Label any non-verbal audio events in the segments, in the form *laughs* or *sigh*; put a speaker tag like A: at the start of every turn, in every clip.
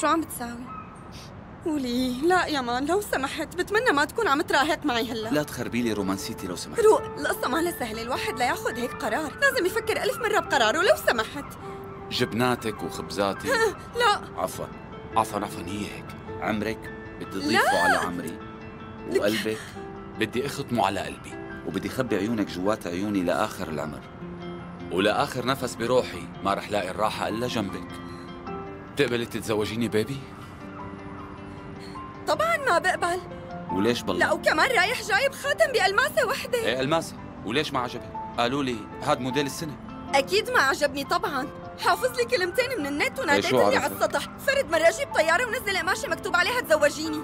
A: شو عم بتساوي؟ قولي. لا يا مان لو سمحت بتمنى ما تكون عم تراهق معي هلا.
B: لا تخربي لي رومانسيتي لو سمحت.
A: روق القصة ما لها سهلة الواحد لياخذ هيك قرار. لازم يفكر ألف مرة بقراره لو سمحت.
B: جبناتك وخبزاتي. *laughs*
A: لا.
B: عفوا. عفوا عفوا. هي هيك. عمرك بدي اضيفه على عمري. وقلبك بدي اختمه على قلبي. وبدي خبي عيونك جوات عيوني لآخر العمر. ولآخر نفس بروحي ما رح لاقي الراحة إلا جنبك. بتقبلي تتزوجيني بيبي
A: طبعا ما بقبل.
B: وليش بالله؟
A: لا وكمان رايح جايب خاتم بألماسة وحدة.
B: إيه ألماسة. وليش ما عجبك؟ قالوا لي هاد موديل السنة.
A: أكيد ما عجبني طبعا. حافظ لي كلمتين من النت وناديت لي على؟ السطح. فرد مرة جيب طيارة ونزل قماشة مكتوب عليها تزوجيني.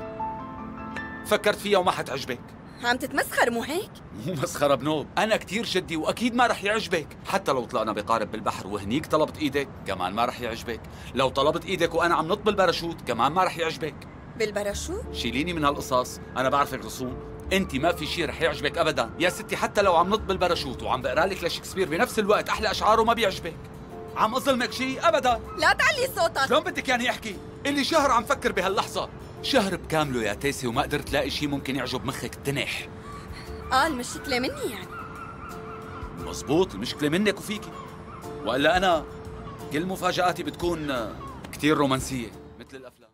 B: فكرت فيها وما حتعجبك.
A: عم تتمسخر مو هيك؟
B: مو مسخرة بنوب. أنا كتير جدي وأكيد ما رح يعجبك. حتى لو طلعنا بقارب بالبحر وهنيك طلبت إيدك كمان ما رح يعجبك. لو طلبت إيدك وأنا عم نط بالباراشوت كمان ما رح يعجبك.
A: بالباراشوت؟
B: شيليني من هالقصص أنا بعرفك رسوم. انت ما في شيء رح يعجبك ابدا. يا ستي حتى لو عم نط بالباراشوت وعم بقرأ لك لشكسبير بنفس الوقت أحلى أشعاره ما بيعجبك. عم أظلمك شيء ابدا.
A: لا تعلي صوتك.
B: شلون بدك يعني أحكي؟ اللي شهر عم فكر بهاللحظة. شهر بكامله يا تيسي وما قدرت لاقي شيء ممكن يعجب مخك. تنح.
A: قال مشكلة مني يعني.
B: مزبوط المشكلة منك وفيكي. وإلا أنا كل مفاجآتي بتكون كتير رومانسية مثل الأفلام.